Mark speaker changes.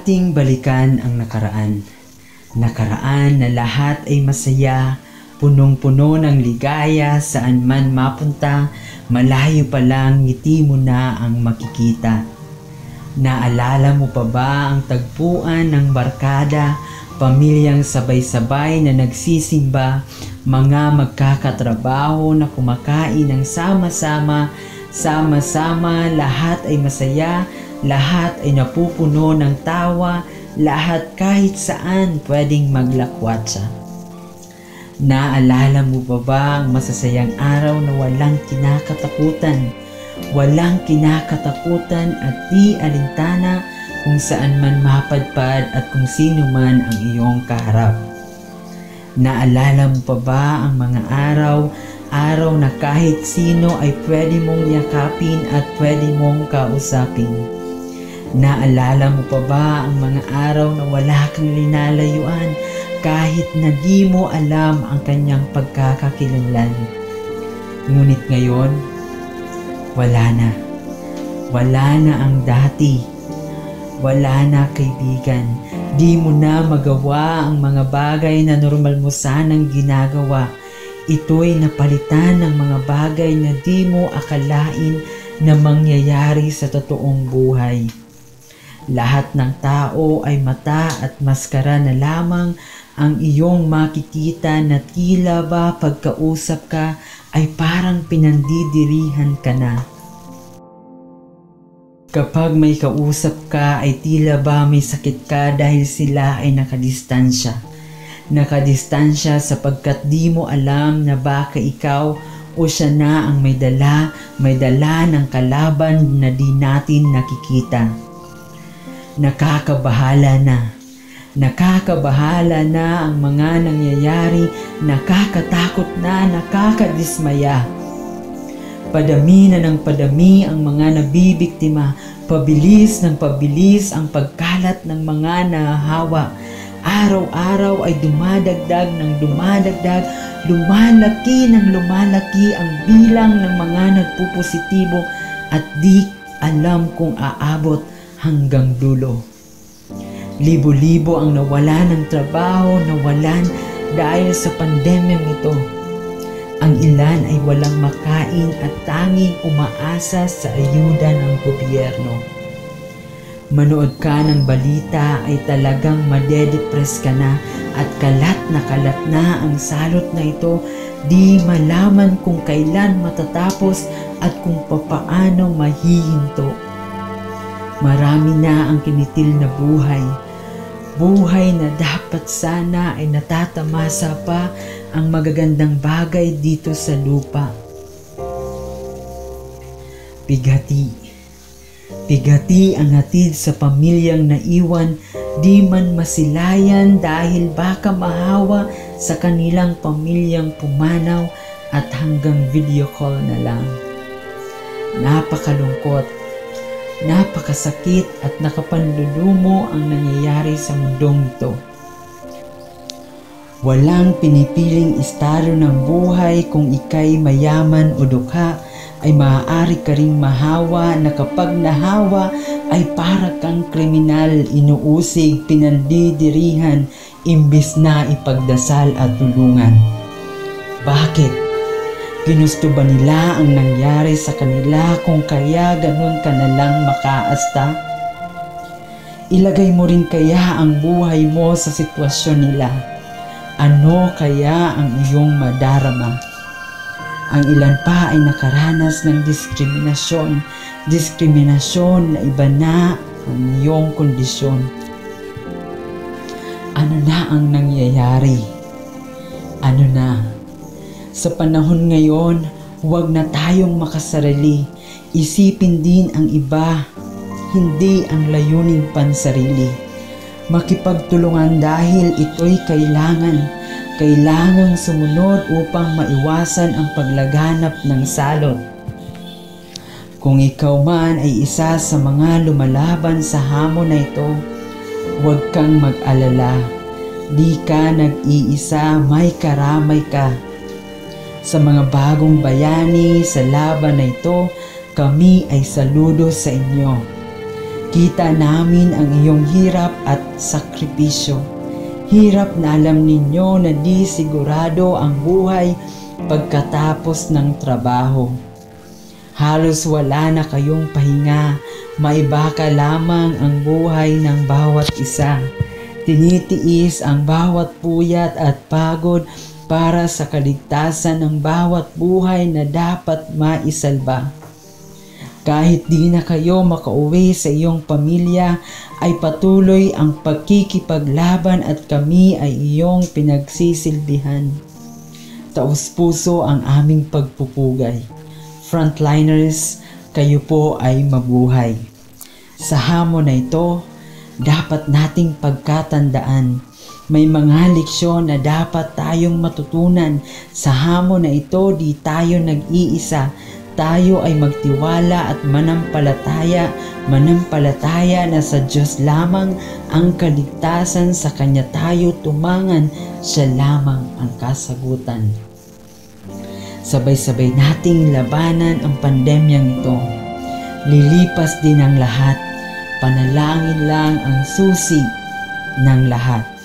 Speaker 1: Ating balikan ang nakaraan. Nakaraan na lahat ay masaya, punong-puno ng ligaya saan man mapunta, malayo pa lang ngiti mo na ang makikita. Naalala mo pa ba ang tagpuan ng barkada, pamilyang sabay-sabay na nagsisimba, mga magkakatrabaho na kumakain ng sama-sama, sama-sama lahat ay masaya, lahat ay napupuno ng tawa, lahat kahit saan pwedeng maglakwatsa. Naalala mo pa ba ang masasayang araw na walang kinakatakutan? Walang kinakatakutan at di alintana kung saan man mapadpad at kung sino man ang iyong kaharap. Naalala mo pa ba ang mga araw, araw na kahit sino ay pwede mong yakapin at pwede mong kausapin? Naalala mo pa ba ang mga araw na wala kang linalayuan kahit na di mo alam ang kanyang pagkakakilanlan? Ngunit ngayon, wala na. Wala na ang dati. Wala na kaibigan. Di mo na magawa ang mga bagay na normal mo sanang ginagawa. Ito'y napalitan ng mga bagay na di mo akalain na mangyayari sa totoong buhay. Lahat ng tao ay mata at maskara na lamang ang iyong makikita na tila ba pagkausap ka ay parang pinandidirihan ka na. Kapag may kausap ka ay tila ba may sakit ka dahil sila ay nakadistansya. Nakadistansya sapagkat di mo alam na baka ikaw o siya na ang may dala, may dala ng kalaban na di natin nakikita nakakabahala na. Nakakabahala na ang mga nangyayari, nakakatakot na, nakakadismaya. Padami na ng padami ang mga nabibiktima, pabilis ng pabilis ang pagkalat ng mga nahahawa. Araw-araw ay dumadagdag ng dumadagdag, lumalaki ng lumalaki ang bilang ng mga nagpupositibo at di alam kung aabot hanggang dulo. Libo-libo ang nawala ng trabaho, nawalan dahil sa pandemyang ito. Ang ilan ay walang makain at tanging umaasa sa ayuda ng gobyerno. Manood ka ng balita ay talagang madedepress ka na at kalat na kalat na ang salot na ito di malaman kung kailan matatapos at kung papaano mahihinto. Marami na ang kinitil na buhay. Buhay na dapat sana ay natatamasa pa ang magagandang bagay dito sa lupa. Pigati. Pigati ang hatid sa pamilyang naiwan di man masilayan dahil baka mahawa sa kanilang pamilyang pumanaw at hanggang video call na lang. Napakalungkot Napakasakit at nakapanlulumo ang nangyayari sa mundong ito. Walang pinipiling estado ng buhay kung ikay mayaman o dukha ay maaari ka ring mahawa na kapag nahawa ay para kang kriminal, inuusig, pinandidirihan, imbis na ipagdasal at tulungan. Bakit? Ginusto ba nila ang nangyari sa kanila kung kaya ganun ka na lang makaasta? Ilagay mo rin kaya ang buhay mo sa sitwasyon nila. Ano kaya ang iyong madarama? Ang ilan pa ay nakaranas ng diskriminasyon, diskriminasyon na iba na ang iyong kondisyon. Ano na ang nangyayari? Ano na? Sa panahon ngayon, huwag na tayong makasarili. Isipin din ang iba, hindi ang layuning pansarili. Makipagtulungan dahil ito'y kailangan. Kailangang sumunod upang maiwasan ang paglaganap ng salot. Kung ikaw man ay isa sa mga lumalaban sa hamon na ito, huwag kang mag-alala. Di ka nag-iisa, may karamay ka sa mga bagong bayani sa laban na ito, kami ay saludo sa inyo. Kita namin ang iyong hirap at sakripisyo. Hirap na alam ninyo na di sigurado ang buhay pagkatapos ng trabaho. Halos wala na kayong pahinga, maiba ka lamang ang buhay ng bawat isa. Tinitiis ang bawat puyat at pagod para sa kaligtasan ng bawat buhay na dapat maisalba. Kahit di na kayo makauwi sa iyong pamilya, ay patuloy ang pagkikipaglaban at kami ay iyong pinagsisilbihan. Taos puso ang aming pagpupugay. Frontliners, kayo po ay mabuhay. Sa hamon na ito, dapat nating pagkatandaan may mga leksyon na dapat tayong matutunan. Sa hamon na ito, di tayo nag-iisa tayo ay magtiwala at manampalataya, manampalataya na sa Diyos lamang ang kaligtasan sa Kanya tayo tumangan, siya lamang ang kasagutan. Sabay-sabay nating labanan ang pandemyang ito. Lilipas din ang lahat. Panalangin lang ang susi ng lahat.